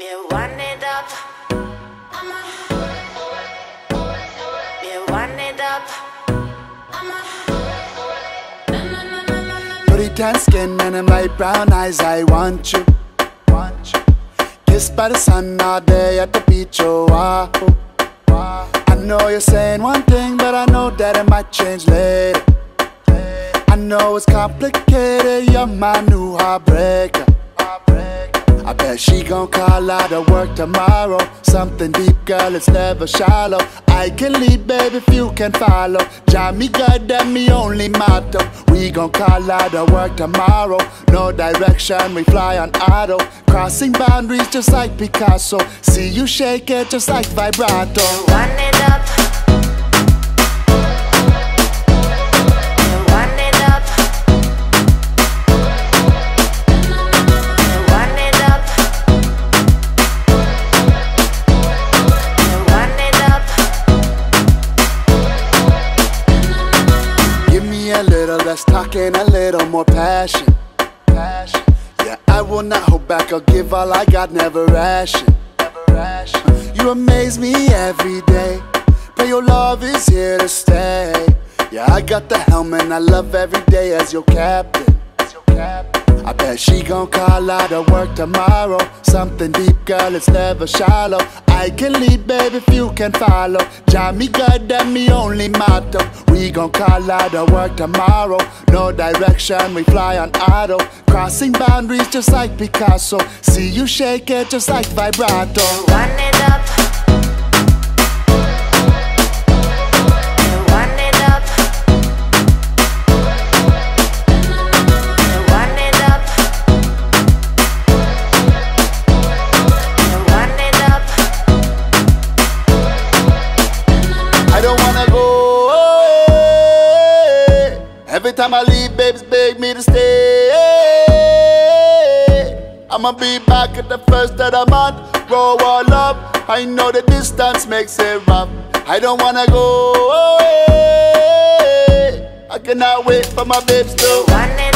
Me want it up. Me want it up. Pretty tan skin and them light brown eyes, I want you. Want you. Kissed by the sun all day at the beach, oh wow. I know you're saying one thing, but I know that it might change later. I know it's complicated, you're my new heartbreaker. I bet she gon' call out of work tomorrow. Something deep, girl, it's never shallow. I can lead, baby, if you can follow. Me good, that me only motto. We gon' call out of work tomorrow. No direction, we fly on auto. Crossing boundaries just like Picasso. See you shake it just like vibrato. Want it up. Less talking, a little more passion. Passion. Yeah, I will not hold back. I'll give all I got, never ration. Never ration. You amaze me every day. But your love is here to stay. Yeah, I got the helmet, and I love every day as your captain. As your captain. I bet she gon' call out of work tomorrow. Something deep, girl, it's never shallow. I can lead, baby, if you can follow. Me good, that me only motto. We gon' call out of work tomorrow. No direction, we fly on auto. Crossing boundaries just like Picasso. See you shake it just like vibrato. Want it up. Time I leave, babies beg me to stay. I'ma be back at the first of the month. Roll all up. I know the distance makes it rough. I don't wanna go away. I cannot wait for my babes to